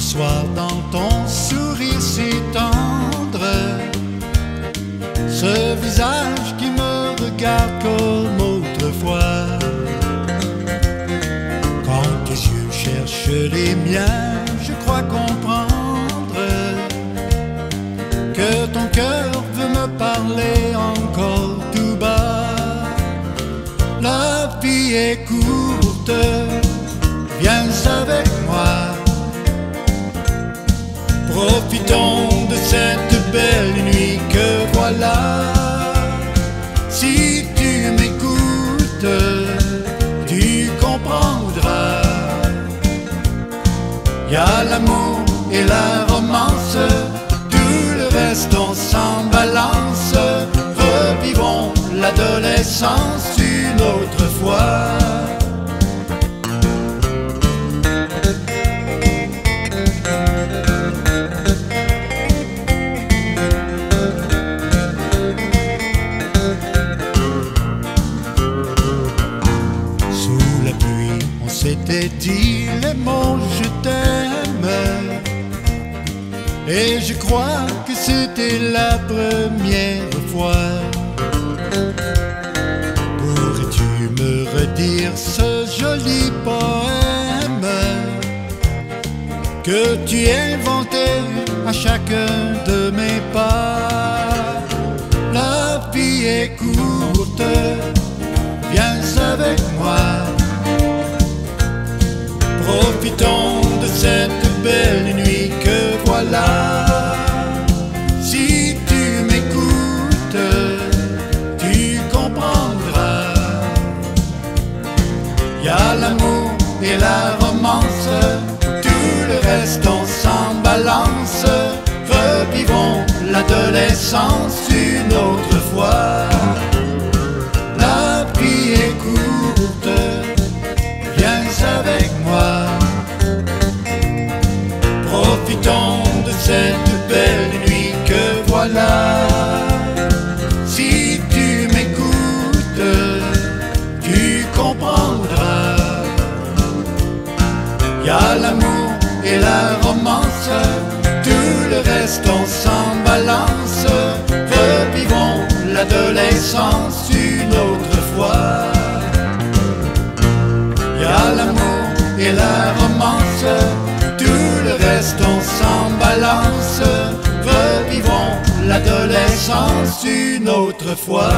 soir dans ton sourire si tendre, ce visage qui me regarde comme autrefois. Quand tes yeux cherchent les miens, je crois comprendre que ton cœur veut me parler encore tout bas. La vie est courte, viens avec moi. Y a l'amour et la romance, tout le reste on s'en balance. Revivons l'adolescence s'était dit les mots je t'aime. Et je crois que c'était la première fois. Pourrais-tu me redire ce joli poème que tu inventais à chacun de mes pas? La vie est courte viens avec moi. Profitons de cette belle nuit que voilà. Si tu m'écoutes, tu comprendras. Y a l'amour et la romance, tout le reste on s'en balance. Revivons l'adolescence une autre fois. Cette belle nuit que voilà. Si tu m'écoutes, tu comprendras. Y a l'amour et la romance, tout le reste on s'en balance. Revivons l'adolescence L'adolescence une autre fois.